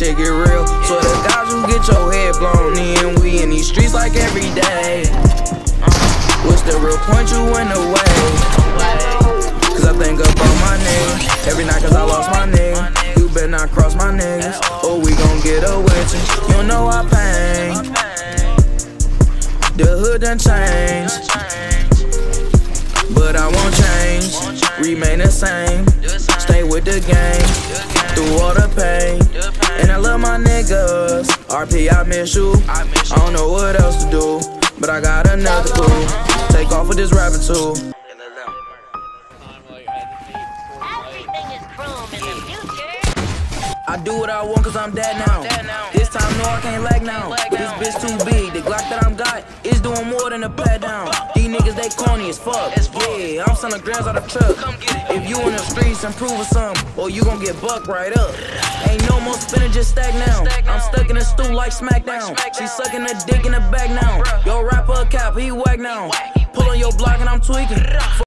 shit get real. So the guys who get your head blown in, we in these streets like every day. Uh, what's the real point you in the way? Cause I think about my nigga every night cause I lost my nigga. You better not cross my niggas, or we gon' get a you. You know I pain. The hood done changed, but I won't change. Remain the same, stay with the game through all the pain. And I love my niggas. RP, I miss you. I don't know what else to do, but I got another clue. Take off with this rabbit too. I do what I want cause I'm dead now. This time, no, I can't lag now. This bitch too big. The Glock that I'm is doing more than a pat down. These niggas, they corny as fuck. Yeah, I'm selling grams out of truck. If you in the streets, improve proving something, or you gon' get bucked right up. Ain't no more spinning, just stack now. I'm stuck in a stool like SmackDown. She sucking a dick in the back now. Yo, rapper a cap, he whack now. Pull on your block and I'm tweaking.